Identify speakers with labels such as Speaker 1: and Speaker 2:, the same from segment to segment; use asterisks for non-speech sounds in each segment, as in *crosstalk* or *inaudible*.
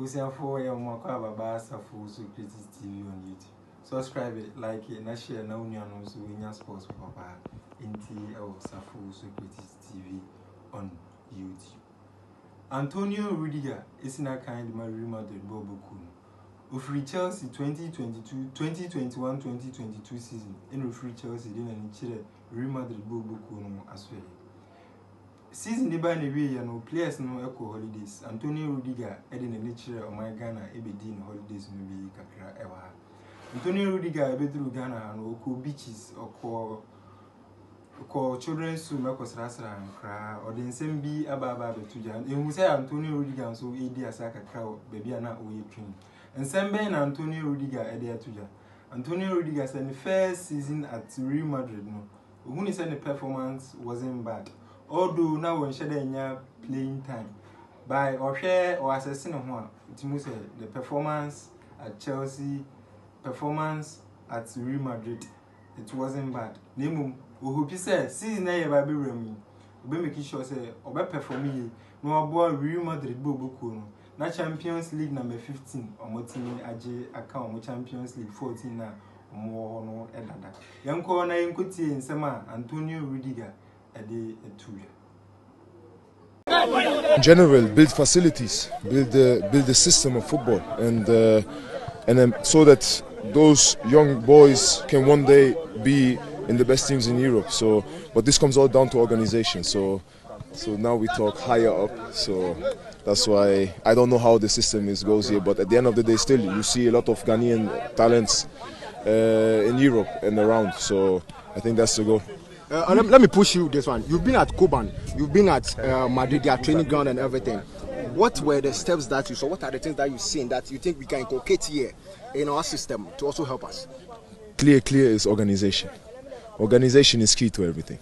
Speaker 1: Usiafo ya mwaka baba Safo so Critics TV on YouTube. Subscribe it, like it, na share na unya no so winya sports papa. Inti ewo Safo so Critics TV on YouTube. Antonio Rudiger is in a kind Real Madrid Bobo Kuno. Ofiri Chelsea 2022 2021 2022 season in ofiri Chelsea na ni kyerɛ Real Madrid Bobo Kuno asɔre. Season de ba na wie yɛ no players no kɔ holidays. Antonio rudiger de n'ani kyerɛ ɔman ghana bɛdi ne holidays no bi kakra wɔ ha. Antonio rudiger bɛduru ghana ha no ɔkɔ beaches ɔkɔ ɔkɔ children's room ɛkɔsrasra nkraa ɔde nsɛm bi aba aba abɛto gya. Ehu sɛ antonio rudiger nso redi asa kakra wɔ baabi a na ɔyɛ train nsɛm bɛn na antonio rudiger de ato gya? Antonio rudiger sɛ ne first season at real madrid no ohun ni sɛ ne performance wasn't bad although na wɔnhyɛ dɛ nya playing time. By ɔhwɛ ɔasɛse ne ho a ntimu sɛ the performance at chelsea performance at real madrid it wasn't bad. Na mmom ohopi sɛ season na yɛ ba bɛwura mu ɔbɛmaki sure sɛ ɔbɛperform yie na waboa real madrid bɔ ɔbɛkuo no. Na champions league number fifteen ɔmɔtumi agye aka ɔmo champions league fourteen na ɔmo wɔ hɔ no dada yɛnkɔ na yɛnkɔtie nsɛm a antonio rudiger ɛtu yɛ.
Speaker 2: in general build facilities build the build the system of football and uh, and um, so that those young boys can one day be in the best teams in Europe. So but this comes all down to organization. So so now we talk higher up. So that's why I don't know how the system is goes here but at the end of the day still you see a lot of Ghanaian talents uh, in Europe and around. So I think that's the goal
Speaker 3: uh, let, let, me push you this one. You've been at Cobham, you've been at uh, Madrid, their training ground and everything. What were the steps that you saw? What are the things that you've seen that you think we can inculcate here in our system to also help us?
Speaker 2: Clear, clear is organization. Organization is key to everything.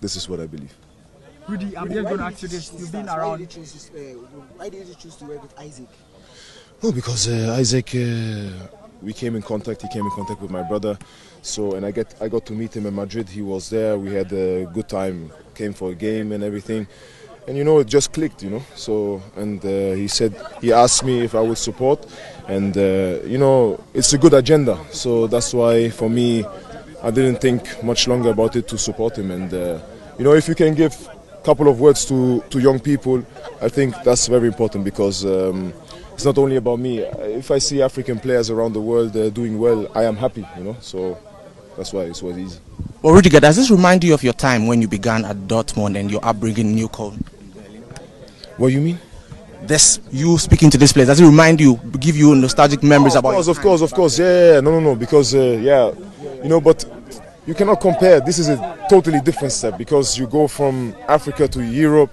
Speaker 2: This is what I believe.
Speaker 4: Rudy, I'm just going to ask you this. You've been around.
Speaker 3: Why did you choose, uh, why did you choose to work with Isaac?
Speaker 2: Oh, because uh, Isaac, we came in contact. He came in contact with my brother. So and I get I got to meet him in Madrid. He was there. We had a good time. Came for a game and everything. And you know it just clicked, you know. So and uh, he said he asked me if I would support, and uh, you know it's a good agenda. So that's why for me, I didn't think much longer about it to support him. And uh, you know if you can give a couple of words to to young people, I think that's very important because. Um, it's not only about me. If I see African players around the world uh, doing well, I am happy, you know. So that's why it was easy.
Speaker 5: Well, Rudiger, does this remind you of your time when you began at Dortmund and your upbringing in Neukölln?
Speaker 2: What you mean?
Speaker 5: This you speaking to this place does it remind you, give you nostalgic memories
Speaker 2: oh,
Speaker 5: about?
Speaker 2: Of course, of course, of course. Yeah, yeah, no, no, no. Because uh, yeah, you know, but you cannot compare. This is a totally different step because you go from Africa to Europe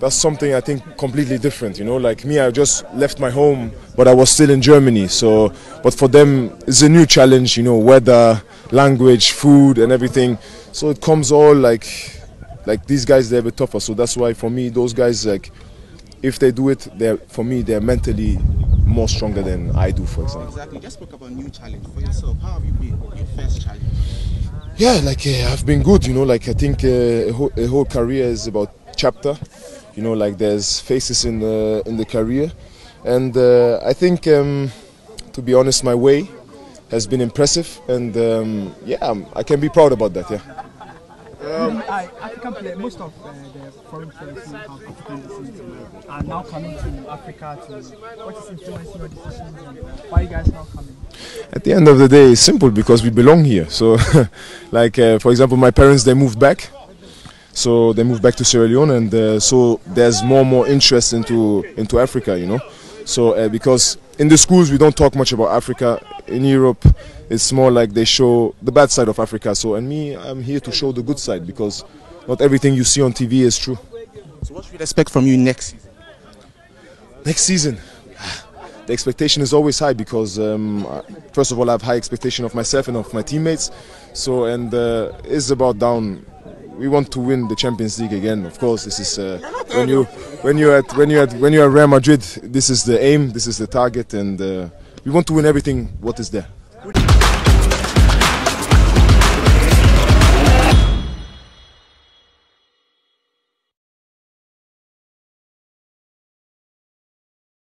Speaker 2: that's something I think completely different. You know, like me, I just left my home, but I was still in Germany. So, but for them, it's a new challenge. You know, weather, language, food, and everything. So it comes all like, like these guys they're a bit tougher. So that's why for me, those guys like, if they do it, they're for me they're mentally more stronger than I do, for example.
Speaker 5: Exactly. Just spoke about new challenge for yourself. How have you been? Your first challenge.
Speaker 2: Yeah, like uh, I've been good. You know, like I think uh, a, whole, a whole career is about chapter you know like there's phases in the in the career and uh, i think um, to be honest my way has been impressive and um, yeah i can be proud about that yeah
Speaker 4: um, I, African players, most of uh, the foreign players who have African descent are now coming to Africa to what is influencing your decisions and why you guys now coming?
Speaker 2: At the end of the day, it's simple because we belong here. So, *laughs* like uh, for example, my parents they moved back so they moved back to Sierra Leone, and uh, so there's more and more interest into into Africa, you know. So uh, because in the schools we don't talk much about Africa. In Europe, it's more like they show the bad side of Africa. So and me, I'm here to show the good side because not everything you see on TV is true.
Speaker 5: So what should we expect from you next season?
Speaker 2: Next season. The expectation is always high because, um, first of all, I have high expectation of myself and of my teammates. So, and uh, it's about down we want to win the Champions League again. Of course, this is uh, when you when you at when you at when you at Real Madrid. This is the aim. This is the target, and uh, we want to win everything. What is there?